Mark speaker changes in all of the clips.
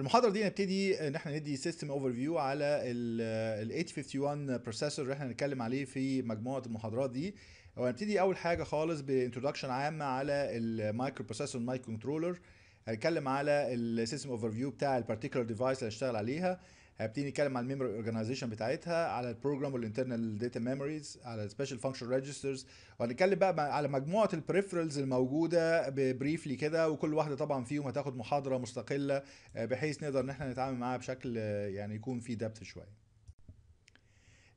Speaker 1: في المحاضرة دي نبتدي إن إحنا ندي system overview على ال 8051 processor اللي إحنا هنتكلم عليه في مجموعة المحاضرات دي. وهنبتدي أول حاجة خالص ب introduction عامة على ال microprocessor microcontroller هنتكلم على ال system overview بتاع ال particular device اللي هشتغل عليها. هنبتدي نتكلم على ال memory organization بتاعتها على ال program وال internal data memories على ال special function registers وهنتكلم بقى على مجموعة ال peripherals الموجودة briefly كده وكل واحدة طبعا فيهم هتاخد محاضرة مستقلة بحيث نقدر إن إحنا نتعامل معاها بشكل يعني يكون فيه depth شوية.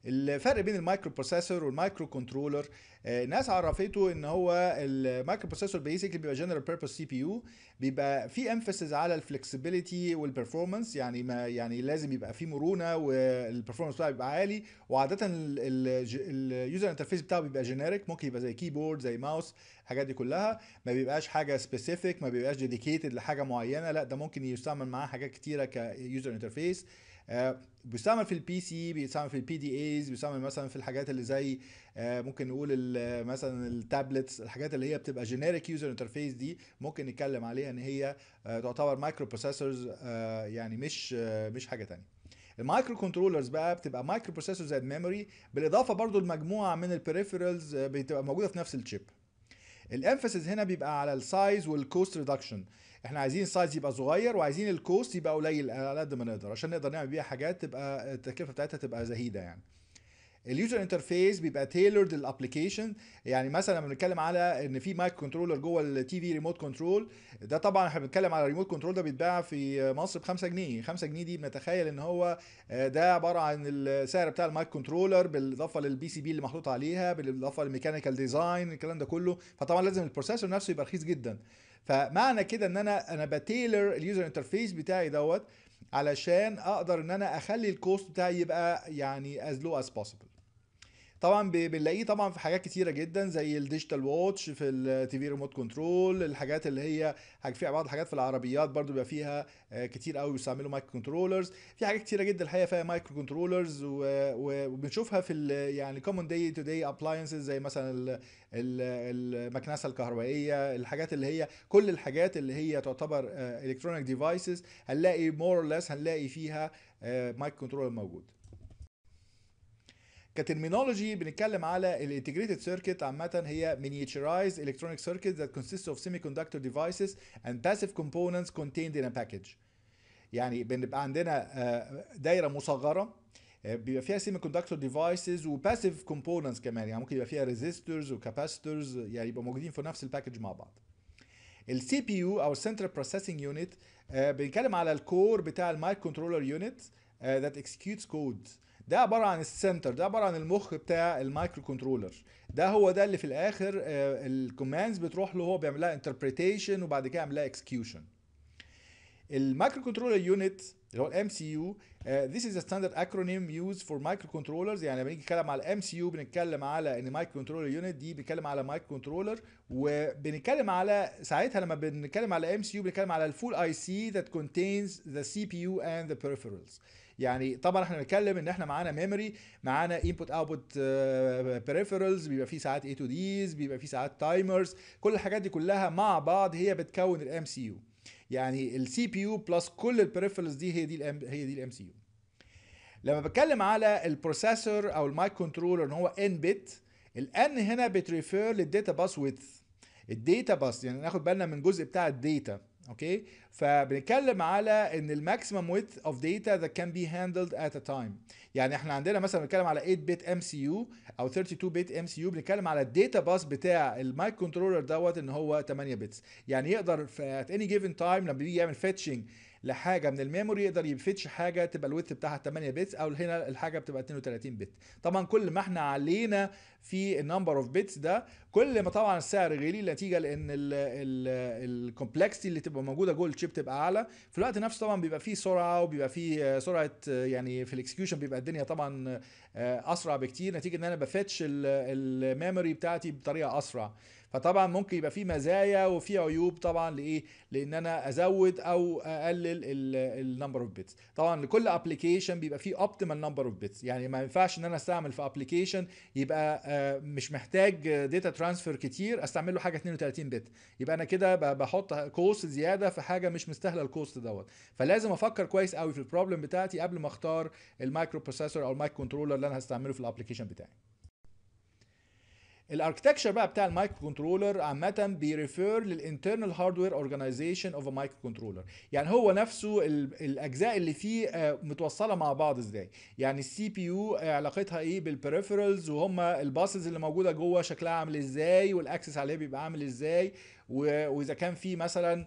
Speaker 1: الفرق بين ال microprocessor وال microcontroller الناس عرفته إن هو ال microprocessor basically بيبقى general purpose CPU بيبقى في emphasis على ال flexibility وال performance يعني ما يعني لازم يبقى في مرونة وال performance بتاعه بيبقى عالي وعاده ال user interface بتاعه بيبقى generic ممكن يبقى زي keyboard زي ماوس الحاجات دي كلها. ما بيبقاش حاجة specific ما بيبقاش dedicated لحاجة معينة لا ده ممكن يستعمل معاه حاجات كتيرة ك user interface آه بيستعمل في ال PC بيستعمل في ال PDAs بيستعمل مثلا في الحاجات اللي زي آه ممكن نقول مثلا ال tablets الحاجات اللي هي بتبقى generic user interface دي ممكن نتكلم عليها إن هي آه تعتبر microprocessors يعني مش مش حاجة تانية. ال microcontrollers بقى بتبقى microprocessor زائد memory بالإضافة برضو لمجموعة من ال peripherals بتبقى موجودة في نفس ال chip ال emphasis هنا بيبقى على ال size وال cost reduction إحنا عايزين ال size يبقى صغير وعايزين ال cost يبقى قليل على قد ما نقدر عشان نقدر نعمل بيها حاجات تبقى التكلفة بتاعتها تبقى زهيدة يعني. ال user interface بيبقى tailored لل application يعني مثلا لما بنتكلم على إن في microcontroller جوه ال TV remote control ده طبعا إحنا بنتكلم على remote control ده بيتباع في مصر ب 5 جنيه. 5 جنيه دي بنتخيل إن هو ده عبارة عن السعر بتاع ال microcontroller بالإضافة لل PCB اللي محطوط عليها بالإضافة لل mechanical design الكلام ده كله. فطبعا لازم ال processor نفسه يبقى رخيص جدا. فمعنى كده إن أنا أنا ب tailor ال user interface بتاعي دوت علشان أقدر إن أنا أخلي ال cost بتاعي يبقى يعني as low as possible. طبعا بنلاقيه طبعا في حاجات كتيرة جدا زي ال digital watch في ال TV remote control الحاجات اللي هي في بعض الحاجات في العربيات برضو بيبقى فيها كتير قوي بيستعملوا microcontrollers في حاجات كتيرة جدا الحقيقة فيها microcontrollers وبنشوفها في يعني common day to day appliances زي مثلا المكنسة الكهربائية الحاجات اللي هي كل الحاجات اللي هي تعتبر electronic devices هنلاقي more or less هنلاقي فيها microcontroller موجود. ك terminology بنتكلم على ال integrated circuit عامة هي miniaturized electronic circuits that consist of semiconductor devices and passive components contained in a package. يعني بنبقى عندنا دايرة مصغرة بيبقى فيها semiconductor devices و passive components كمان. يعني ممكن يبقى فيها resistors و capacitors يعني يبقوا موجودين في نفس ال package مع بعض. ال CPU أو ال central processing unit بنتكلم على ال core بتاع ال microcontroller unit that executes code ده عبارة عن ال center ده عبارة عن المخ بتاع ال microcontroller ده هو ده اللي في الآخر ال commands بتروح له هو بيعمل لها interpretation وبعد كده يعمل لها execution ال microcontroller unit اللي هو ال MCU this is a standard acronym used for microcontrollers. يعني لما نيجي نتكلم على ال MCU بنتكلم على إن microcontroller unit دي بنتكلم على microcontroller وبنتكلم على ساعتها لما بنتكلم على MCU بنتكلم على ال full IC that contains the CPU and the peripherals. يعني طبعا إحنا بنتكلم إن إحنا معانا memory معانا input output peripherals بيبقى فيه ساعات A to Ds بيبقى فيه ساعات timers كل الحاجات دي كلها مع بعض هي بتكون ال MCU يعني ال CPU plus كل ال peripherals دي هي دي الام هي دي ال MCU لما بتكلم على ال processor أو ال microcontroller إن هو N bit ال N هنا بت refer لل data bus width ال data bus يعني ناخد بالنا من الجزء بتاع ال data. Okay فبنتكلم على إن الماكسيمم width اوف داتا that can be handled at a time. يعني إحنا عندنا مثلا بنتكلم على 8 bit MCU أو 32 bit MCU بنتكلم على ال data bus بتاع ال microcontroller دوت إن هو 8 bits يعني يقدر في any given time لما بيجي يعمل fetching لحاجة من ال memory يقدر ي fetch حاجة تبقى ال width بتاعها 8 bits أو هنا الحاجة بتبقى 32 bit طبعا كل ما إحنا علينا في ال number of bits ده كل ما طبعا السعر غالي نتيجة لإن ال complexity اللي تبقى موجودة جوه ال chip تبقى أعلى. في الوقت نفسه طبعا بيبقى فيه سرعة وبيبقى فيه سرعة يعني في ال execution بيبقى الدنيا طبعا أسرع بكتير. نتيجة إن أنا ب fetch ال memory بتاعتي بطريقة أسرع. فطبعا ممكن يبقى في مزايا وفي عيوب طبعا لإيه؟ لإن أنا أزود أو أقلل ال number of bits طبعا لكل application بيبقى فيه optimal number of bits يعني ما ينفعش إن أنا أستعمل في application يبقى آه، مش محتاج data transfer كتير استعمل له حاجة 32 bit يبقى أنا كده بحط cost زيادة في حاجة مش مستاهلة ال cost دوت. فلازم أفكر كويس قوي في ال problem بتاعتي قبل ما أختار ال microprocessor أو ال microcontroller اللي أنا هستعمله في ال application بتاعي. ال architecture بقى بتاع ال microcontroller عامة بي refer لل internal hardware organization of microcontroller. يعني هو نفسه ال- الاجزاء اللي فيه آه، متوصلة مع بعض إزاي. يعني ال CPU علاقتها إيه بال peripherals وهم ال buses اللي موجودة جوه شكلها عامل إزاي وال access عليه بيبقى عامل إزاي وإذا كان في مثلا آه،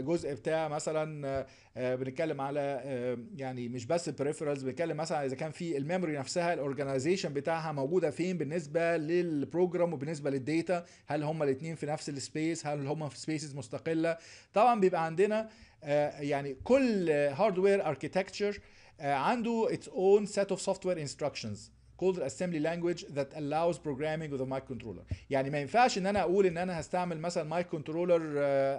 Speaker 1: جزء بتاع مثلا آه، آه، بنتكلم على آه، يعني مش بس ال peripherals بنتكلم مثلا إذا كان في ال memory نفسها ال organization بتاعها موجودة فين بالنسبة لل program وبالنسبة لل data؟ هل هما الاثنين في نفس ال space هل هما في spaces مستقلة؟ طبعا بيبقى عندنا آه، يعني كل hardware architecture عنده its own set of software instructions. Called assembly language that allows programming with a microcontroller يعني ما ينفعش إن أنا أقول إن أنا هستعمل مثلا microcontroller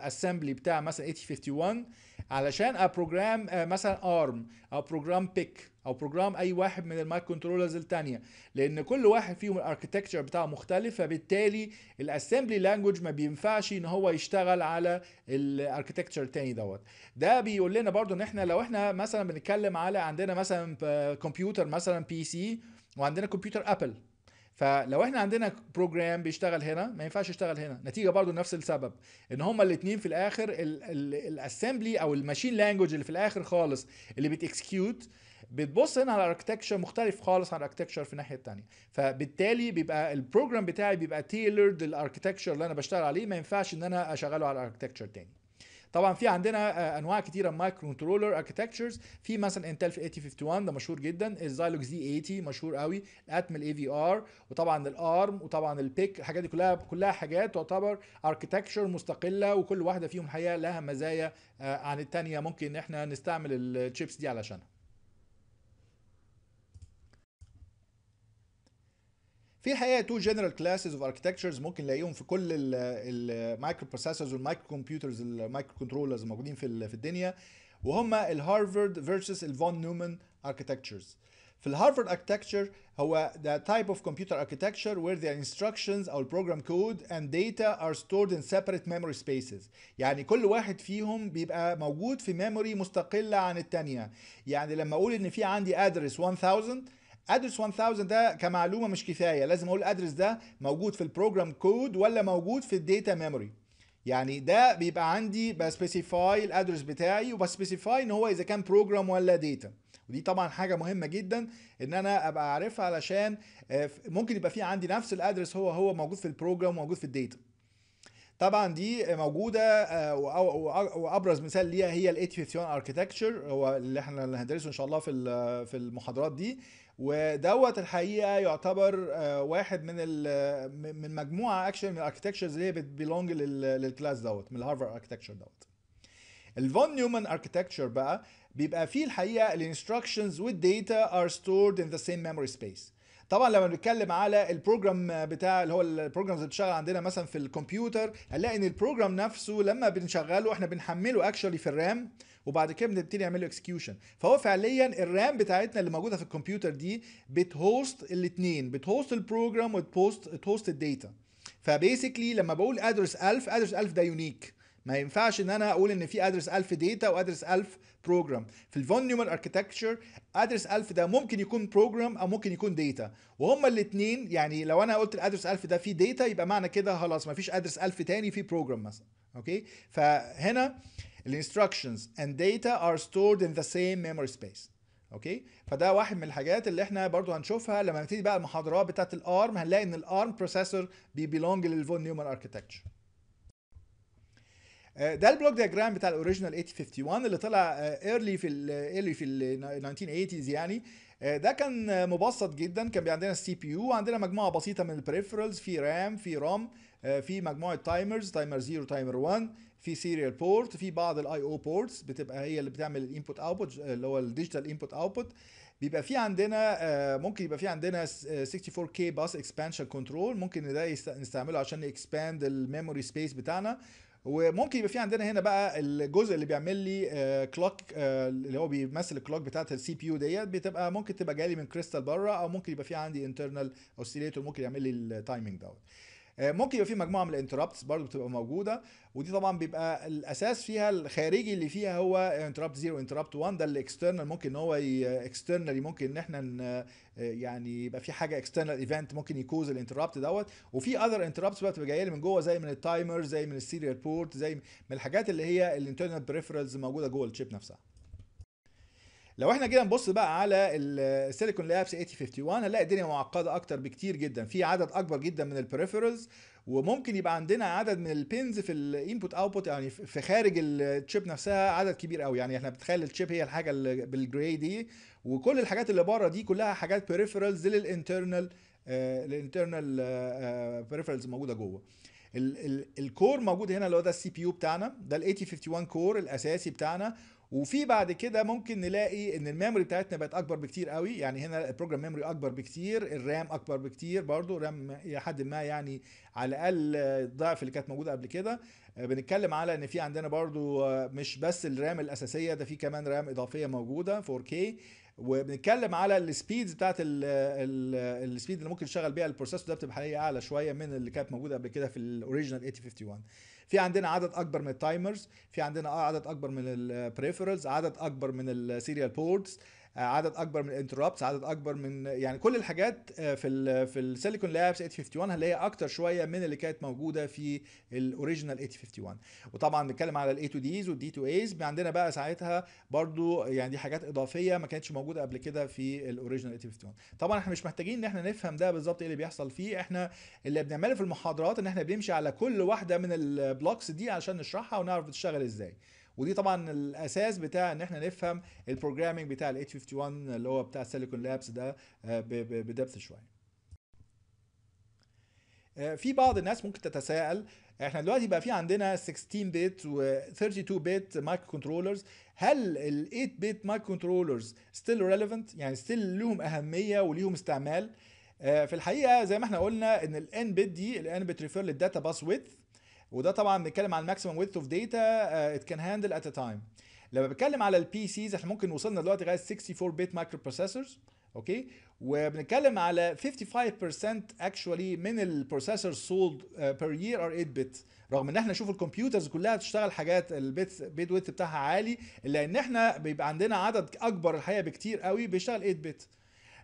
Speaker 1: assembly بتاع مثلا 8051 علشان ا program مثلا ARM أ program PIC أ program أي واحد من ال microcontrollers التانية. لأن كل واحد فيهم ال architecture بتاعه مختلف فبالتالي ال assembly language ما بينفعش إن هو يشتغل على ال architecture التاني دوت. ده بيقول لنا برضو إن إحنا لو إحنا مثلا بنتكلم على عندنا مثلا كمبيوتر مثلا PC وعندنا كمبيوتر Apple. فلو إحنا عندنا program بيشتغل هنا ما ينفعش يشتغل هنا. نتيجة برضو نفس السبب إن هما الاثنين في الآخر ال assembly أو ال machine language اللي في الآخر خالص اللي بت execute بتبص هنا على architecture مختلف خالص عن ال architecture في الناحية الثانية فبالتالي بيبقى ال program بتاعي بيبقى tailored لل architecture اللي أنا بشتغل عليه ما ينفعش إن أنا أشغله على architecture تاني. طبعا في عندنا آه، أنواع كتيرة microcontroller architectures في مثلا Intel في 8051 ده مشهور جدا. ال Zilog Z80 مشهور قوي. ال Atmel AVR وطبعا ال ARM وطبعا ال PIC الحاجات دي كلها كلها حاجات تعتبر architecture مستقلة وكل واحدة فيهم الحقيقة لها مزايا آه، عن الثانية ممكن ان إحنا نستعمل الشيبس دي علشانها. في الحقيقة two general classes of architectures ممكن نلاقيهم في كل ال microprocessors وال microcomputers ال microcontrollers الموجودين في في الدنيا. وهم ال Harvard versus ال Von Neumann architectures في ال Harvard architecture هو the type of computer architecture where the instructions أو program code and data are stored in separate memory spaces. يعني كل واحد فيهم بيبقى موجود في memory مستقلة عن التانية. يعني لما أقول إن في عندي address 1000 address 1000 ده كمعلومة مش كفاية. لازم أقول ال address ده موجود في ال program code ولا موجود في ال data memory يعني ده بيبقى عندي ب specify ال address بتاعي وب specify إن هو إذا كان program ولا data ودي طبعا حاجة مهمة جدا إن أنا أبقى عارفها علشان آه، ممكن يبقى في عندي نفس ال address هو هو موجود في ال program وموجود في ال data. طبعا دي موجودة آه، وأ- وأ- وأبرز مثال ليها هي ال 8051 architecture هو اللي إحنا هندرسه إن شاء الله في في المحاضرات دي. ودوت الحقيقة يعتبر آه، واحد من من مجموعة اكشن من ال architectures اللي هي بت belong لل class دوت من ال Harvard architecture دوت. ال Von Neumann architecture بقى بيبقى فيه الحقيقة ال instructions وال data are stored in the same memory space طبعا لما بنتكلم على ال program بتاع اللي هو ال programs اللي بتشتغل عندنا مثلا في الكمبيوتر هنلاقي إن ال program نفسه لما بنشغله إحنا بنحمله actually في ال RAM وبعد كده بنبتدي نعمل له execution فهو فعليا ال RAM بتاعتنا اللي موجودة في الكمبيوتر دي بت host الاثنين بت host ال program وت host ت host ال data ف basically لما بقول address 1000 address 1000 ده unique ما ينفعش إن أنا أقول إن في address 1000 data و address 1000 program في ال Von Neumann architecture address 1000 ده ممكن يكون program أو ممكن يكون data وهما الاثنين يعني لو أنا قلت ال address 1000 ده فيه data يبقى معنى كده خلاص ما فيش address 1000 تاني فيه program مثلا. okay؟ فهنا ال instructions and data are stored in the same memory space. okay فده واحد من الحاجات اللي إحنا برضو هنشوفها لما نبتدي بقى المحاضرات بتاعت ال ARM هنلاقي إن ال ARM processor بي belong لل Von Neumann architecture ده ال block diagram بتاع ال original 8051 اللي طلع early في early في ال 1980s يعني. آه، ده كان آه، مبسط جدا. كان بي عندنا ال CPU وعندنا مجموعة بسيطة من ال peripherals في RAM في ROM في مجموعة timers timer 0 timer 1 في serial port في بعض ال I/O ports بتبقى هي اللي بتعمل ال input output اللي هو ال digital input output بيبقى في عندنا آه، ممكن يبقى في عندنا 64K bus expansion control ممكن ده نستعمله عشان ن expand ال memory space بتاعنا. وممكن يبقى في عندنا هنا بقى الجزء اللي بيعمل لي clock اللي هو بيمثل ال clock بتاعت ال CPU ديت. بتبقى ممكن تبقى جاي لي من كريستال بره أو ممكن يبقى في عندي internal oscillator ممكن يعمل لي ال timing دوت. آه، ممكن يبقى في مجموعة من ال interrupts برضو بتبقى موجودة ودي طبعا بيبقى الأساس فيها الخارجي اللي فيها هو interrupt 0 interrupt 1 ده ال external ممكن إن هو externally ممكن إن إحنا ن- يعني يبقى في حاجة external event ممكن ي cause ال interrupt دوت. وفي other interrupts بقى بتبقى جاية لي من جوه زي من ال timer زي من ال serial port زي من الحاجات اللي هي ال internal peripherals موجودة جوه ال chip نفسها. لو إحنا جينا نبص بقى على ال Silicon Labs 8051 هنلاقي الدنيا معقدة أكتر بكتير جدا. في عدد أكبر جدا من ال peripherals وممكن يبقى عندنا عدد من ال pins في ال input output يعني في خارج ال chip نفسها عدد كبير قوي. يعني إحنا بتخيل ال chip هي الحاجة اللي بال gray دي وكل الحاجات اللي بره دي كلها حاجات peripherals لل internal ال internal peripherals موجودة جوه. ال- ال- ال core موجود هنا اللي هو ده ال CPU بتاعنا ده ال 8051 core الأساسي بتاعنا. وفي بعد كده ممكن نلاقي إن ال memory بتاعتنا بقت أكبر بكتير قوي. يعني هنا ال program memory أكبر بكتير ال RAM أكبر بكتير برضو RAM إلى حد ما يعني على الأقل ضعف اللي كانت موجودة قبل كده. آه، بنتكلم على إن في عندنا برضو آه، مش بس ال RAM الأساسية ده في كمان RAM إضافية موجودة 4K وبنتكلم على ال speeds بتاعت ال speed اللي ممكن يشتغل بيها ال processor ده بتبقى حقيقة أعلى شوية من اللي كانت موجودة قبل كده في ال original 8051 في عندنا عدد أكبر من ال timers في عندنا عدد أكبر من ال peripherals عدد أكبر من ال serial ports عدد أكبر من ال interrupts عدد أكبر من يعني كل الحاجات آه، في ال في ال Silicon Labs 851 هنلاقيها أكتر شوية من اللي كانت موجودة في ال original 851 وطبعا بنتكلم على ال A to Ds وال D to As عندنا بقى ساعتها برضو يعني دي حاجات إضافية ما كانتش موجودة قبل كده في ال original 851 طبعا إحنا مش محتاجين إن إحنا نفهم ده بالظبط إيه اللي بيحصل فيه. إحنا اللي بنعمله في المحاضرات إن إحنا بنمشي على كل واحدة من ال blocks دي عشان نشرحها ونعرف بتشتغل إزاي. ودي طبعا الأساس بتاع إن إحنا نفهم ال programming بتاع ال 851 اللي هو بتاع Silicon Labs ده آه، ب depth شوية. آه، في بعض الناس ممكن تتساءل إحنا دلوقتي بقى في عندنا 16 bit و 32 bit microcontrollers هل ال 8 bit microcontrollers still relevant يعني still لهم أهمية وليهم استعمال؟ آه، في الحقيقة زي ما إحنا قلنا إن ال N bit دي ال N bit refer لل data bus width وده طبعا بنتكلم عن ال maximum width of data it can handle at a time لما بتكلم على ال PCs إحنا ممكن وصلنا دلوقتي لغاية 64 bit microprocessors okay وبنتكلم على 55% actually من ال processor sold per year are 8 bit رغم إن إحنا نشوف الكمبيوترز كلها بتشتغل حاجات ال bit bit width بتاعها عالي إلا إن إحنا بيبقى عندنا عدد أكبر الحقيقة بكتير قوي بيشتغل 8 bit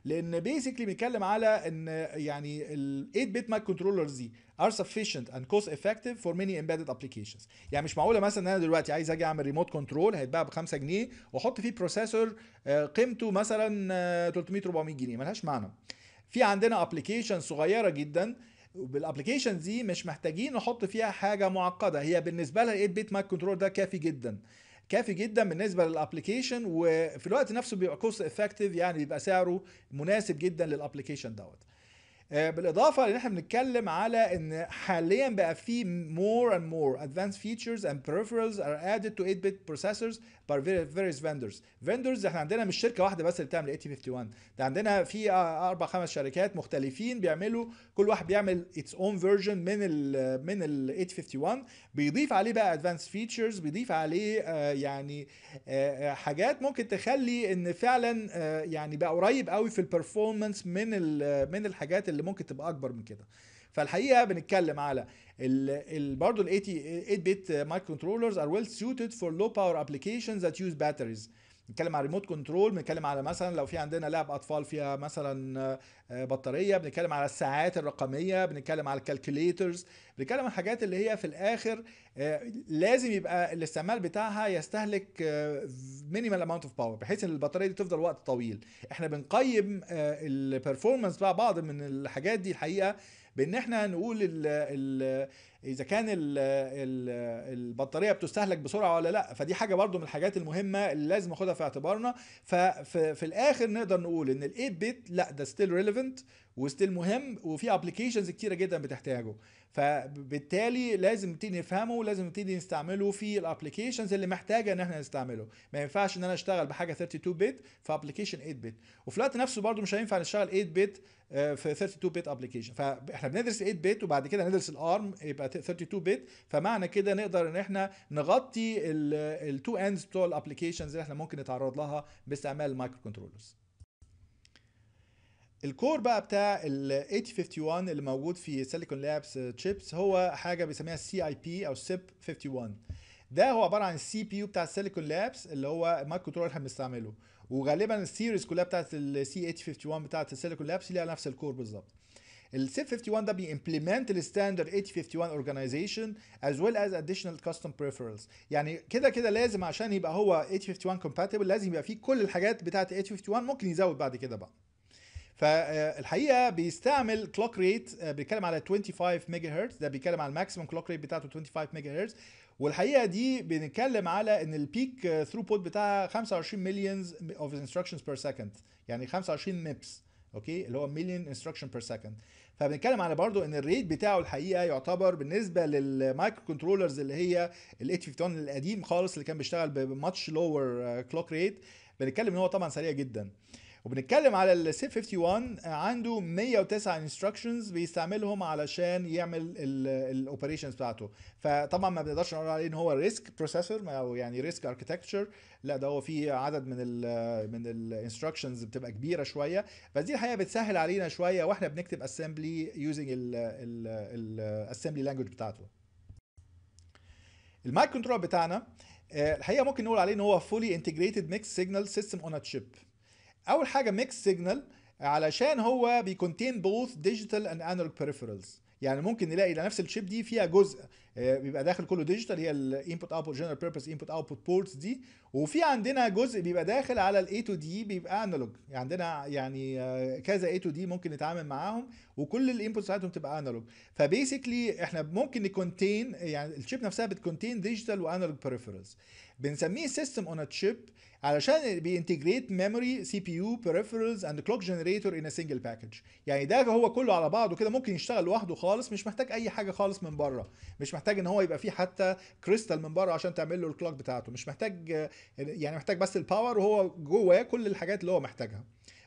Speaker 1: لأن basically بنتكلم على إن يعني ال 8 bit microcontrollers دي are sufficient and cost effective for many embedded applications. يعني مش معقولة مثلا إن أنا دلوقتي عايز أجي أعمل remote control هيتباع ب 5 جنيه وأحط فيه processor آه، قيمته مثلا آه، 300 400 جنيه. ملهاش معنى. في عندنا application صغيرة جدا بال application دي مش محتاجين نحط فيها حاجة معقدة. هي بالنسبة لها 8 bit microcontroller ده كافي جدا. كافي جدا بالنسبة لل application وفي الوقت نفسه بيبقى cost effective يعني بيبقى سعره مناسب جدا لل application دوت. بالإضافة ان إحنا بنتكلم على إن حاليا بقى في more and more advanced features and peripherals are added to 8-bit processors by vari- various vendors. Vendors إحنا عندنا مش شركة واحدة بس اللي بتعمل 8051 ده عندنا في آه، أربع خمس شركات مختلفين بيعملوا كل واحد بيعمل its own version من ال من ال 851 بيضيف عليه بقى advanced features بيضيف عليه آه، يعني آه، آه، حاجات ممكن تخلي إن فعلا آه، يعني بقى قريب قوي في ال performance من من الحاجات اللي ممكن تبقى أكبر من كده. فالحقيقة بنتكلم على برضه ال 8 bit microcontrollers are well suited for low power applications that use batteries. بنتكلم على remote control بنتكلم على مثلا لو في عندنا لعب أطفال فيها مثلا آه، بطارية بنتكلم على الساعات الرقمية بنتكلم على ال calculators بنتكلم عن الحاجات اللي هي في الآخر آه، لازم يبقى الاستعمال بتاعها يستهلك minimal amount of power بحيث إن البطارية دي تفضل وقت طويل. إحنا بنقيم ال performance بتاع بعض من الحاجات دي الحقيقة بإن إحنا نقول ال ال إذا كان ال ال البطارية بتستهلك بسرعة ولا لأ فدي حاجة برضو من الحاجات المهمة اللي لازم ناخدها في اعتبارنا. ففي الآخر نقدر نقول إن ال 8 bit لأ ده still relevant و still مهم وفي applications كتيرة جدا بتحتاجه. فبالتالي لازم نبتدي نفهمه ولازم نبتدي نستعمله في ال applications اللي محتاجة إن إحنا نستعمله. ما ينفعش إن أنا أشتغل بحاجة 32 bit في application 8 bit وفي الوقت نفسه برضو مش هينفع نشتغل 8 bit في 32 bit application فإحنا بندرس 8 bit وبعد كده ندرس ال ARM يبقى 32 bit فمعنى كده نقدر إن إحنا نغطي ال two ends بتوع ال applications اللي إحنا ممكن نتعرض لها باستعمال ال microcontrollers ال core بقى بتاع ال 8051 اللي موجود في Silicon Labs chips هو حاجة بيسميها ال CIP أو CIP 51 ده هو عبارة عن ال CPU بتاع ال Silicon Labs اللي هو ال microcontroller إحنا بنستعمله. وغالبا ال series كلها بتاعت ال C8051 بتاعت ال Silicon Labs ليها نفس ال core بالظبط. ال CIP-51 ده بي implement ال standard 8051 organization as well as additional custom peripherals يعني كده كده لازم عشان يبقى هو 8051 compatible لازم يبقى فيه كل الحاجات بتاعت 8051 ممكن يزود بعد كده بقى. فالحقيقة بيستعمل clock rate بيتكلم على 25 ميجا هرتز ده بيتكلم على ال maximum clock rate بتاعته 25 ميجا هرتز والحقيقة دي بنتكلم على إن ال peak throughput بتاعها 25 millions of instructions per second يعني 25 MIPS okay؟ اللي هو مليون instruction per second فبنتكلم على برضو إن ال rate بتاعه الحقيقة يعتبر بالنسبة لل microcontrollers اللي هي ال 851 القديم خالص اللي كان بيشتغل ب much lower clock rate بنتكلم إن هو طبعا سريع جدا. وبنتكلم على ال CIP-51 عنده 109 instructions بيستعملهم علشان يعمل ال operations بتاعته. فطبعا ما بنقدرش نقول عليه إن هو RISC processor أو يعني RISC architecture لا ده هو في عدد من ال من ال instructions بتبقى كبيرة شوية. بس دي الحقيقة بتسهل علينا شوية وإحنا بنكتب assembly using ال assembly language بتاعته. ال microcontroller بتاعنا الحقيقة ممكن نقول عليه إن هو fully integrated mixed signal system on chip أول حاجة mixed signal علشان هو بي contain both digital and analog peripherals يعني ممكن نلاقي نفس ال chip دي فيها جزء بيبقى داخل كله digital هي ال input output general purpose input output ports دي. وفي عندنا جزء بيبقى داخل على ال A to D بيبقى analog يعني عندنا يعني كذا A to D ممكن نتعامل معاهم وكل ال inputs بتاعتهم تبقى analog ف basically إحنا ممكن ن contain يعني ال chip نفسها بت contain digital و analog peripherals بنسميه system on chip علشان بي integrate memory CPU peripherals and clock generator in single package يعني ده هو كله على بعضه كده ممكن يشتغل لوحده خالص مش محتاج أي حاجة خالص من بره. مش محتاج إن هو يبقى فيه حتى كريستال من بره عشان تعمل له ال clock بتاعته. مش محتاج يعني محتاج بس ال power وهو جواه كل الحاجات اللي هو محتاجها.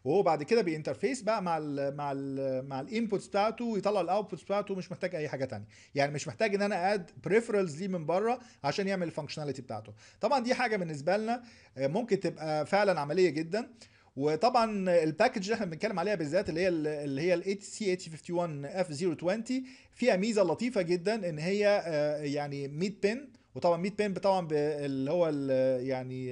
Speaker 1: وهو بعد كده بي interface بقى مع ال مع ال مع ال inputs بتاعته ويطلع ال outputs بتاعته مش محتاج أي حاجة تانية. يعني مش محتاج إن أنا add peripherals ليه من بره عشان يعمل ال functionality بتاعته. طبعا دي حاجة بالنسبة لنا ممكن تبقى فعلا عملية جدا. وطبعا ال package اللي إحنا بنتكلم عليها بالذات اللي هي اللي هي ال C8051F020 فيها ميزة لطيفة جدا إن هي يعني 100 pin وطبعا 100 pin طبعا اللي هو يعني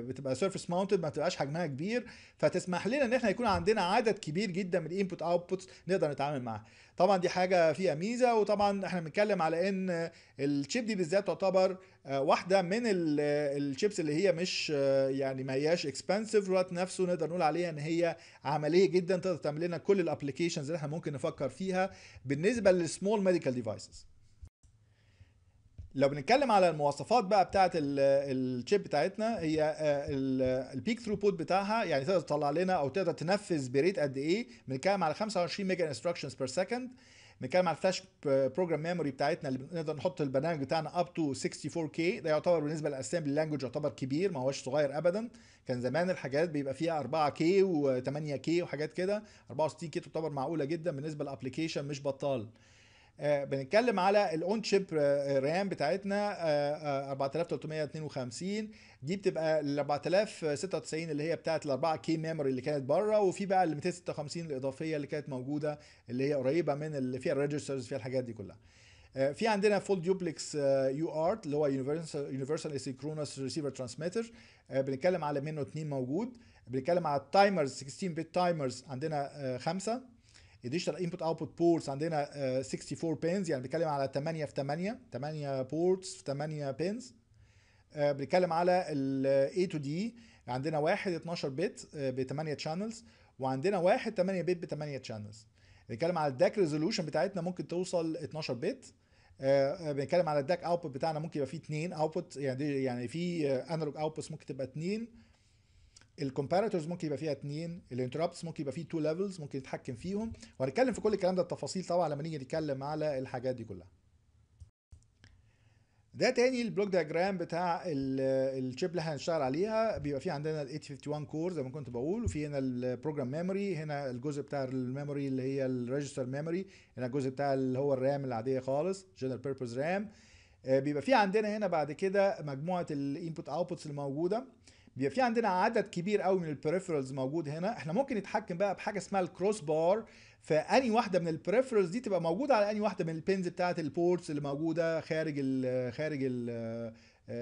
Speaker 1: بتبقى surface mounted ما بتبقاش حجمها كبير فتسمح لنا إن إحنا يكون عندنا عدد كبير جدا من ال input outputs نقدر نتعامل معاها طبعا دي حاجة فيها ميزة وطبعا إحنا بنتكلم على إن ال chip دي بالذات تعتبر واحدة من الشيبس اللي هي مش يعني ما هياش expensive الوقت نفسه نقدر نقول عليها إن هي عملية جدا تقدر تعمل لنا كل ال applications اللي إحنا ممكن نفكر فيها بالنسبة لل small medical devices لو بنتكلم على المواصفات بقى بتاعه ال chip بتاعتنا هي ال peak throughput بتاعها يعني تقدر تطلع لنا أو تقدر تنفذ ب rate قد إيه. بنتكلم على 25 ميجا instructions per second بنتكلم على ال flash program memory بتاعتنا اللي نقدر نحط البرنامج بتاعنا up to 64 K ده يعتبر بالنسبة لل assembly language يعتبر كبير ما هوش صغير ابدا. كان زمان الحاجات بيبقى فيها 4 K و8 K وحاجات كده. 64 K تعتبر معقولة جدا بالنسبة لل application مش بطال. بنتكلم على ال on chip RAM بتاعتنا آه 4352 دي بتبقى ال 4096 اللي هي بتاعت ال 4 K memory اللي كانت بره وفي بقى ال 256 الإضافية اللي كانت موجودة اللي هي قريبة من اللي فيها ال registers فيها الحاجات دي كلها. آه في عندنا full duplex UART اللي هو universal universal asynchronous receiver transmitter بنتكلم على منه اثنين موجود. بنتكلم على ال timers 16 bit timers عندنا خمسة. ال digital input output ports عندنا 64 pins يعني بنتكلم على 8 في 8 8 ports في 8 pins بنتكلم على ال A to D. عندنا واحد 12 bit ب 8 channels وعندنا واحد 8 bit ب 8 channels بنتكلم على ال DAC resolution بتاعتنا ممكن توصل 12 bit آه، بنتكلم على ال DAC output بتاعنا ممكن يبقى فيه اثنين output يعني يعني في analog outputs ممكن تبقى اثنين ال comparators ممكن يبقى فيها اثنين ال interrupts ممكن يبقى فيه two levels ممكن يتحكم فيهم. وهنتكلم في كل الكلام ده التفاصيل طبعا لما نيجي نتكلم على الحاجات دي كلها. ده تاني ال block diagram بتاع ال chip اللي هنشتغل عليها. بيبقى في عندنا ال 8051 core زي ما كنت بقول وفي هنا ال program memory هنا الجزء بتاع ال memory اللي هي ال register memory هنا الجزء بتاع اللي هو ال RAM العادية خالص general purpose RAM بيبقى في عندنا هنا بعد كده مجموعة ال input outputs اللي موجوده بيبقى في عندنا عدد كبير قوي من ال peripherals موجود هنا. إحنا ممكن نتحكم بقى بحاجة اسمها ال crossbar فأني واحدة من ال peripherals دي تبقى موجودة على أني واحدة من ال pins بتاعة ال ports اللي موجودة خارج ال خارج ال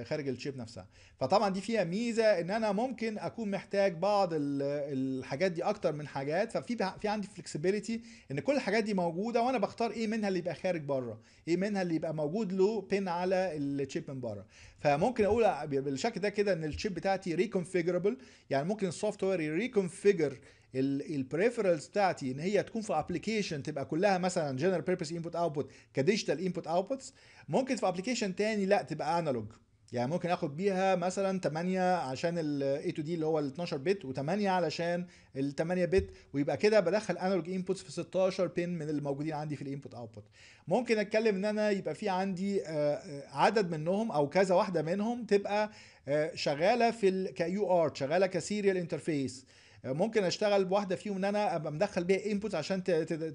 Speaker 1: خارج ال chip نفسها. فطبعا دي فيها ميزة إن أنا ممكن أكون محتاج بعض الحاجات دي أكتر من حاجات. ففي في عندي flexibility إن كل الحاجات دي موجودة وأنا بختار إيه منها اللي يبقى خارج بره إيه منها اللي يبقى موجود له pin على ال chip من بره. فممكن أقول بالشكل ده كده إن ال chip بتاعتي reconfigurable يعني ممكن ال software ي reconfigure ال peripherals بتاعتي إن هي تكون في application تبقى كلها مثلا general purpose input output ك digital input outputs ممكن في application تاني لا تبقى analog يعني ممكن آخد بيها مثلا 8 عشان ال A to D اللي هو ال 12 bit و8 علشان ال 8 bit ويبقى كده بدخل analog inputs في 16 pin من الموجودين عندي في ال input output ممكن أتكلم إن أنا يبقى في عندي عدد منهم أو كذا واحدة منهم تبقى شغالة في ال UART شغالة ك serial interface ممكن أشتغل بواحدة فيهم إن أنا أبقى مدخل بيها inputs عشان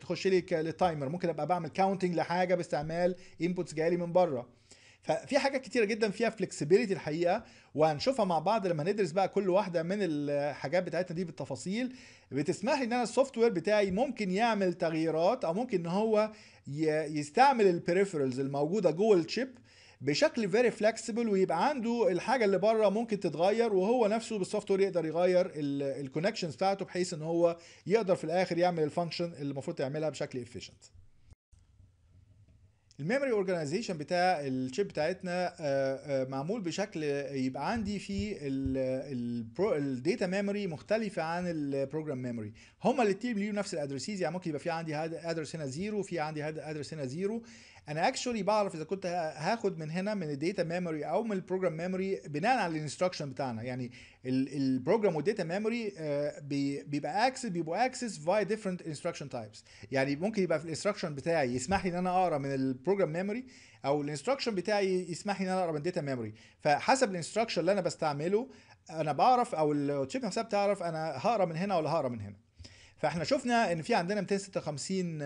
Speaker 1: تخش لي لل timer ممكن أبقى بعمل counting لحاجة باستعمال inputs جاية لي من بره. ففي حاجات كتيرة جدا فيها flexibility الحقيقة وهنشوفها مع بعض لما ندرس بقى كل واحدة من الحاجات بتاعتنا دي بالتفاصيل. بتسمح لي إن أنا ال software بتاعي ممكن يعمل تغييرات أو ممكن إن هو يستعمل ال peripherals الموجودة جوه ال chip بشكل very flexible ويبقى عنده الحاجة اللي بره ممكن تتغير وهو نفسه بال software يقدر يغير ال connections بتاعته بحيث إن هو يقدر في الآخر يعمل ال function اللي المفروض يعملها بشكل efficient ال memory organization بتاع ال chip بتاعتنا معمول بشكل يبقى عندي فيه ال data memory مختلفة عن ال program memory هما الاثنين ليهم نفس ال addresses يعني ممكن يبقى في عندي address هنا zero في عندي address هنا zero أنا actually بعرف إذا كنت هاخد من هنا من ال data memory أو من ال program memory بناء على ال instruction بتاعنا. يعني ال program وال data memory بيبقى access بيبقوا access by different instruction types يعني ممكن يبقى في ال instruction بتاعي يسمح لي إن أنا أقرأ من ال program memory أو ال instruction بتاعي يسمح لي إن أنا أقرأ من ال data memory فحسب ال instruction اللي أنا بستعمله أنا بعرف أو ال chip نفسها بتعرف أنا هقرأ من هنا ولا هقرأ من هنا. فاحنا شفنا إن في عندنا 256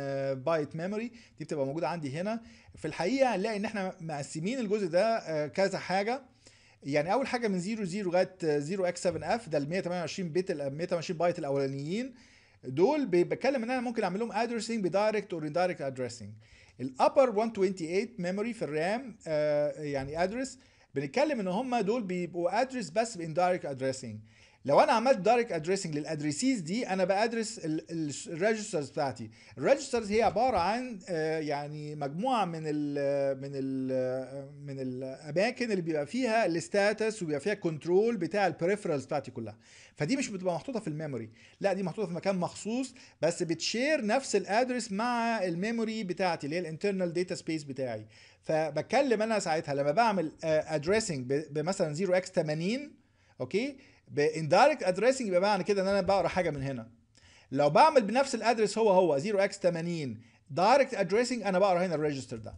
Speaker 1: byte memory دي بتبقى موجودة عندي هنا. في الحقيقة هنلاقي إن إحنا مقسمين الجزء ده كذا حاجة. يعني أول حاجة من 0 0 لغاية 0 x 7 F ده ال 128 bit ال 128 بايت الأولانيين. دول بتكلم إن أنا ممكن أعمل لهم addressing ب direct or indirect addressing ال upper 128 memory في ال RAM يعني address بنتكلم إن هم دول بيبقوا address بس ب indirect addressing لو أنا عملت direct addressing لل addresses دي أنا ب address ال registers بتاعتي. ال registers هي عبارة عن يعني مجموعة من ال من ال من الأماكن اللي بيبقى فيها ال status وبيبقى فيها control بتاع ال peripherals بتاعتي كلها. فدي مش بتبقى محطوطة في ال memory. لا دي محطوطة في مكان مخصوص بس بت share نفس ال address مع ال memory بتاعتي اللي هي ال internal data space بتاعي. فبتكلم أنا ساعتها لما بعمل addressing بمثلا 0 x 80 okay؟ ب indirect addressing يبقى معنى كده إن أنا بقرأ حاجة من هنا. لو بعمل بنفس ال address هو هو 0x80 direct addressing أنا بقرأ هنا ال register ده.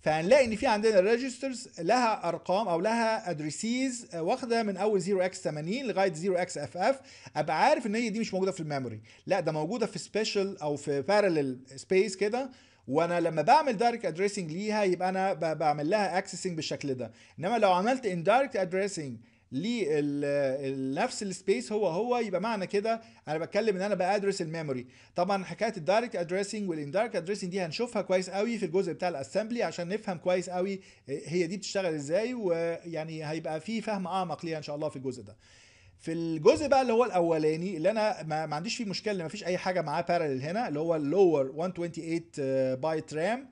Speaker 1: فهنلاقي إن في عندنا registers لها أرقام أو لها addresses واخدة من أول 0x80 لغاية 0xff أبقى عارف إن هي دي مش موجودة في ال memory لا ده موجودة في special أو في parallel space كده. وأنا لما بعمل direct addressing ليها يبقى أنا بعمل لها accessing بالشكل ده. إنما لو عملت indirect addressing لنفس ال space هو هو يبقى معنى كده أنا بتكلم إن أنا ب address ال memory. طبعا حكاية ال direct addressing وال indirect addressing دي هنشوفها كويس قوي في الجزء بتاع ال assembly عشان نفهم كويس قوي هي دي بتشتغل إزاي ويعني هيبقى في فهم أعمق ليها إن شاء الله في الجزء ده. في الجزء بقى اللي هو الأولاني اللي أنا ما, عنديش فيه مشكلة ما فيش أي حاجة معاه parallel هنا اللي هو ال lower 128 byte RAM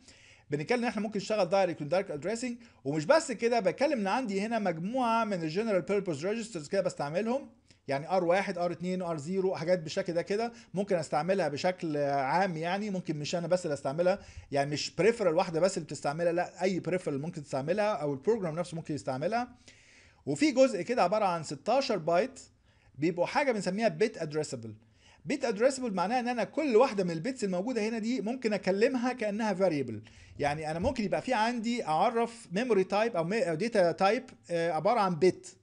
Speaker 1: بنتكلم إن إحنا ممكن نشتغل direct و indirect addressing ومش بس كده بتكلم إن عندي هنا مجموعة من ال general purpose registers كده بستعملهم يعني R1 R2 R0 حاجات بالشكل ده كده ممكن أستعملها بشكل عام يعني ممكن مش أنا بس اللي أستعملها يعني مش peripheral واحدة بس اللي بتستعملها لأ أي peripheral ممكن تستعملها أو ال program نفسه ممكن يستعملها. وفي جزء كده عبارة عن 16 بايت بيبقوا حاجة بنسميها bit addressable bit addressable معناها إن أنا كل واحدة من ال bits الموجودة هنا دي ممكن أكلمها كأنها variable يعني أنا ممكن يبقى في عندي أعرف memory type أو data type عبارة عن bit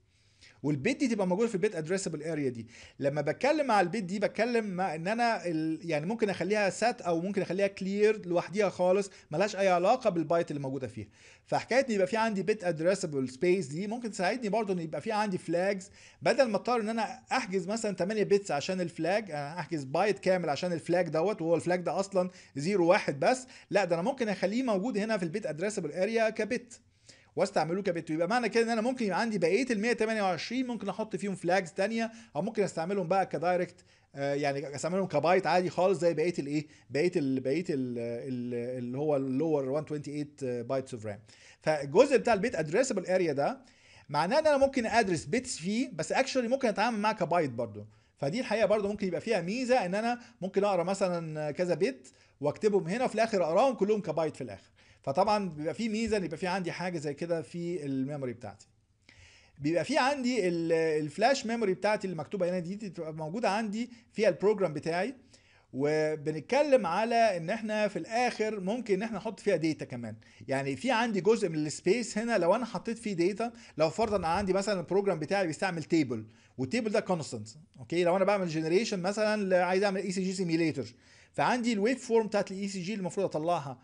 Speaker 1: وال bit دي تبقى موجودة في ال bit addressable area دي. لما بتكلم مع ال bit دي بتكلم مع إن أنا ال... يعني ممكن أخليها set أو ممكن أخليها clear لوحديها خالص ملهاش أي علاقة بالبايت اللي موجودة فيها. فحكاية إن يبقى في عندي bit addressable space دي ممكن تساعدني برضو إن يبقى في عندي flags بدل ما أضطر إن أنا أحجز مثلا 8 bits عشان ال flag أنا أحجز بايت كامل عشان ال flag دوت وهو ال flag ده أصلا 0 1 بس لا ده أنا ممكن أخليه موجود هنا في ال bit addressable area ك bit واستعملوه ك bit. يبقى معنى كده إن أنا ممكن يبقى عندي بقية ال 128 ممكن أحط فيهم flags تانية أو ممكن أستعملهم بقى ك direct آه يعني أستعملهم كبايت عادي خالص زي بقية الايه بقية ال بقية ال اللي هو ال lower 128 bytes of RAM فالجزء بتاع ال bit addressable area ده معناه إن أنا ممكن أ address bits فيه بس actually ممكن أتعامل معاه كبايت برضه. فدي الحقيقة برضه ممكن يبقى فيها ميزة إن أنا ممكن أقرأ مثلا كذا bit وأكتبهم هنا وفي الآخر أقراهم كلهم كبايت في الآخر. فطبعا بيبقى في ميزة إن يبقى في عندي حاجة زي كده في ال memory بتاعتي. بيبقى في عندي ال flash memory بتاعتي اللي مكتوبة هنا دي بتبقى موجودة عندي فيها ال program بتاعي. وبنتكلم على إن إحنا في الآخر ممكن إن إحنا نحط فيها data كمان. يعني في عندي جزء من ال space هنا لو أنا حطيت فيه data لو فرضا أنا عندي مثلا ال program بتاعي بيستعمل table وال table ده constant okay لو أنا بعمل generation مثلا عايز أعمل ECG simulator فعندي ال waveform بتاعت ال ECG المفروض أطلعها.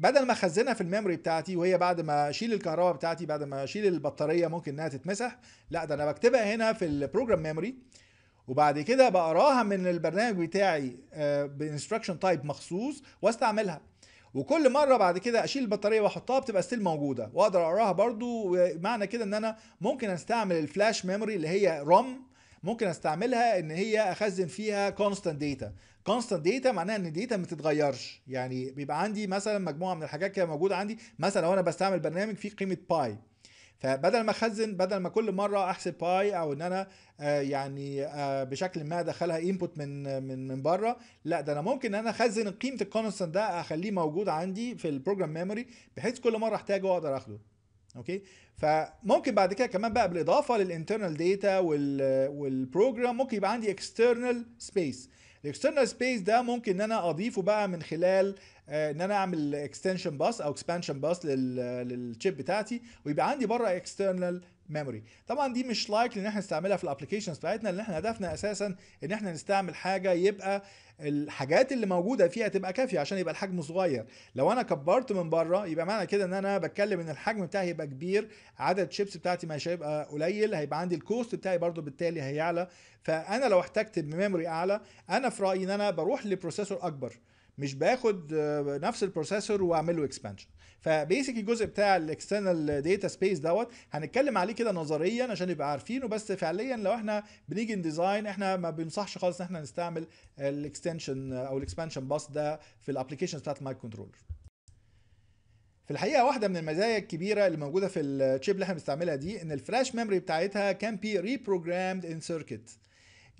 Speaker 1: بدل ما اخزنها في ال memory بتاعتي وهي بعد ما اشيل الكهرباء بتاعتي بعد ما اشيل البطارية ممكن إنها تتمسح لا ده أنا بكتبها هنا في ال program memory وبعد كده بقراها من البرنامج بتاعي ب instruction type مخصوص واستعملها. وكل مرة بعد كده أشيل البطارية وأحطها بتبقى still موجودة. وأقدر أقراها برضو معنى كده إن أنا ممكن أستعمل ال flash memory اللي هي ROM ممكن أستعملها إن هي أخزن فيها constant data constant data معناها إن ال data ما تتغيرش. يعني بيبقى عندي مثلا مجموعة من الحاجات كده موجودة عندي مثلا لو أنا بستعمل برنامج فيه قيمة pi فبدل ما أخزن بدل ما كل مرة أحسب pi أو إن أنا آه يعني آه بشكل ما أدخلها input من من من بره لا ده أنا ممكن إن أنا أخزن قيمة ال constant ده أخليه موجود عندي في ال program memory بحيث كل مرة أحتاجه أقدر أخده. okay؟ فممكن بعد كده كمان بقى بالإضافة لل internal data وال program ممكن يبقى عندي external space ال external space ده ممكن إن أنا أضيفه بقى من خلال إن أنا أعمل extension bus أو expansion bus لل chip بتاعتي ويبقى عندي بره external memory طبعا دي مش likely إن إحنا نستعملها في ال applications بتاعتنا لأن إحنا هدفنا أساسا إن إحنا نستعمل حاجة يبقى الحاجات اللي موجودة فيها تبقى كافية عشان يبقى الحجم صغير. لو أنا كبرت من بره يبقى معنى كده إن أنا بتكلم إن الحجم بتاعي هيبقى كبير عدد الشيبس بتاعتي مش هيبقى قليل هيبقى عندي ال cost بتاعي برضو بالتالي هيعلى. فأنا لو احتجت ب memory أعلى أنا في رأيي إن أنا بروح ل processor أكبر مش باخد نفس ال processor واعمل له expansion ف basically الجزء بتاع ال external data space دوت هنتكلم عليه كده نظريا عشان نبقى عارفينه بس فعليا لو إحنا بنيجي ن design إحنا ما بنصحش خالص إن إحنا نستعمل ال extension أو ال expansion bus ده في ال applications بتاعت ال microcontroller. في الحقيقة واحدة من المزايا الكبيرة اللي موجودة في ال chip اللي إحنا بنستعملها دي إن ال flash memory بتاعتها can be reprogrammed in circuit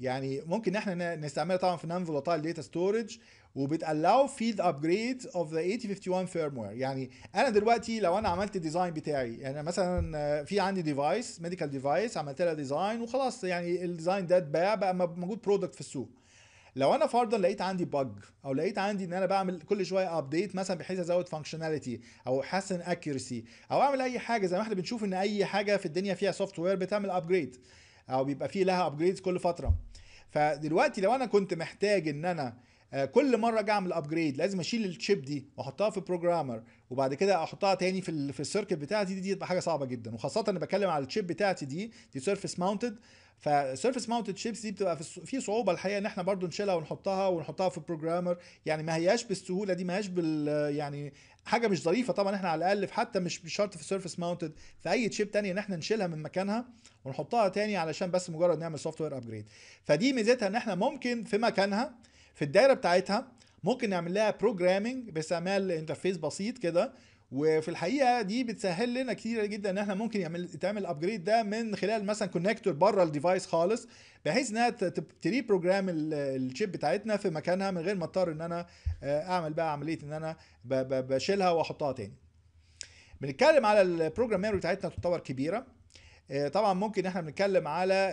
Speaker 1: يعني ممكن إحنا نستعملها طبعا في non-volatile data storage وبت allow field upgrade of the 8051 firmware يعني أنا دلوقتي لو أنا عملت ال design بتاعي يعني مثلا في عندي device medical device عملت لها design وخلاص يعني ال design ده اتباع بقى موجود product في السوق. لو أنا فرضا لقيت عندي bug أو لقيت عندي إن أنا بعمل كل شوية update مثلا بحيث أزود functionality أو أحسن accuracy أو أعمل أي حاجة زي ما إحنا بنشوف إن أي حاجة في الدنيا فيها software بتعمل upgrade أو بيبقى فيه لها upgrades كل فترة. فدلوقتي لو أنا كنت محتاج إن أنا كل مرة أجي أعمل upgrade لازم أشيل ال chip دي وأحطها في programmer وبعد كده أحطها تاني في في ال circuit بتاعتي دي, دي تبقى حاجة صعبة جدا. وخاصة أنا بتكلم على ال chip بتاعتي دي دي surface mounted ف surface mounted chips دي بتبقى في صعوبة الحقيقة إن إحنا برضو نشيلها ونحطها ونحطها في programmer يعني ما هياش بالسهولة دي ما هياش بال يعني حاجة مش ظريفة طبعا إحنا على الأقل حتى مش شرط في ال surface mounted في أي chip تانية إن إحنا نشيلها من مكانها ونحطها تاني علشان بس مجرد نعمل software upgrade فدي ميزتها إن إحنا ممكن في مكانها في الدايرة بتاعتها ممكن نعمل لها programming باستعمال interface بسيط كده وفي الحقيقة دي بتسهل لنا كتير جدا إن إحنا ممكن يعمل تعمل upgrade ده من خلال مثلا connector بره ال device خالص بحيث إنها ت reprogram ال chip بتاعتنا في مكانها من غير ما أضطر إن أنا آه، أعمل بقى عملية إن أنا بشيلها وأحطها تاني. بنتكلم على ال program memory بتاعتنا تعتبر كبيرة. طبعا ممكن إحنا بنتكلم على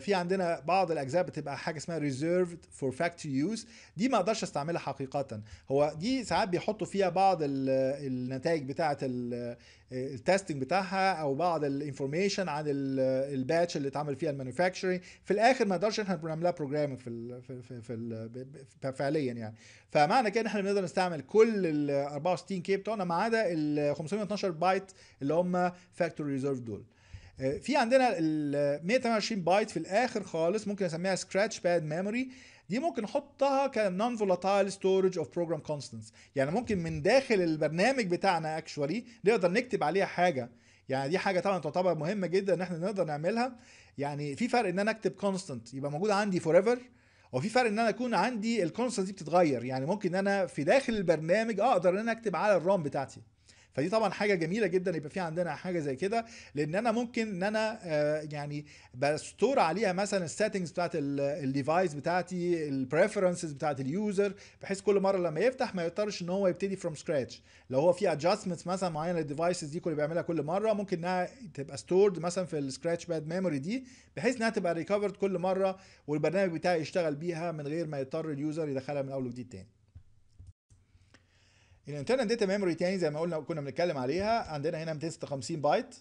Speaker 1: في عندنا بعض الأجزاء بتبقى حاجة اسمها reserved for factory use دي ما أقدرش أستعملها حقيقه. هو دي ساعات بيحطوا فيها بعض النتائج بتاعة ال testing بتاعها أو بعض ال information عن ال batch اللي اتعمل فيها ال manufacturing في الآخر ما نقدرش إحنا نعملها programming في في في, فعليا يعني. فمعنى كده إن إحنا بنقدر نستعمل كل ال 64 K بتوعنا ما عدا ال 512 بايت اللي هم factory reserved دول. آه، في عندنا ال 128 بايت في الآخر خالص ممكن أسميها scratch pad memory دي ممكن نحطها ك non-volatile storage of program constants يعني ممكن من داخل البرنامج بتاعنا actually نقدر نكتب عليها حاجة. يعني دي حاجة طبعا تعتبر مهمة جدا إن إحنا نقدر نعملها. يعني في فرق إن أنا أكتب constant يبقى موجود عندي forever وفي فرق إن أنا يكون عندي ال constant دي بتتغير. يعني ممكن إن أنا في داخل البرنامج أقدر إن أنا أكتب على ال RAM بتاعتي. فدي طبعا حاجة جميلة جدا يبقى في عندنا حاجة زي كده لأن أنا ممكن إن أنا آه، يعني ب store عليها مثلا ال settings بتاعت ال device بتاعتي ال preferences بتاعت ال user بحيث كل مرة لما يفتح ما يضطرش إن هو يبتدي from scratch لو هو في adjustments مثلا معينة لل devices دي كل بيعملها كل مرة ممكن إنها تبقى stored مثلا في ال scratch pad memory دي بحيث إنها تبقى recovered كل مرة والبرنامج بتاعي يشتغل بيها من غير ما يضطر ال user يدخلها من أول وجديد تاني. ال internal data memory تاني زي ما قلنا كنا بنتكلم عليها. عندنا هنا 256 بايت